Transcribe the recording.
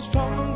strong.